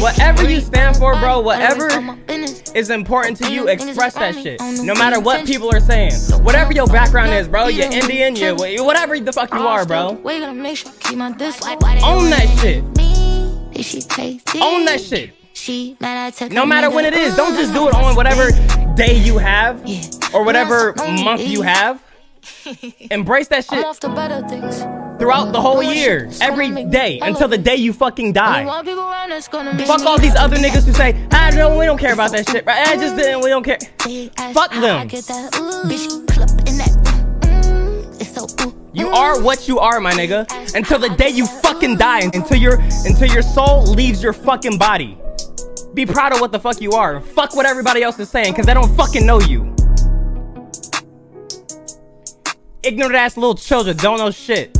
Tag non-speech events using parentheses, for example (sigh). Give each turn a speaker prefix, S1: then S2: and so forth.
S1: Whatever you stand for, bro, whatever is important to you, express that shit. No matter what people are saying. Whatever your background is, bro. You're Indian, you whatever the fuck you are, bro. Own that shit. Own that shit. No matter when it is, don't just do it on whatever day you have or whatever month you have. (laughs) Embrace that shit throughout the whole year, every day, until the day you fucking die. Fuck all these other niggas who say, I ah, know we don't care about that shit, right? I just didn't, we don't care. Fuck them. You are what you are, my nigga. Until the day you fucking die, until your until your soul leaves your fucking body. Be proud of what the fuck you are. Fuck what everybody else is saying, cause they don't fucking know you. Ignorant ass little children don't know shit.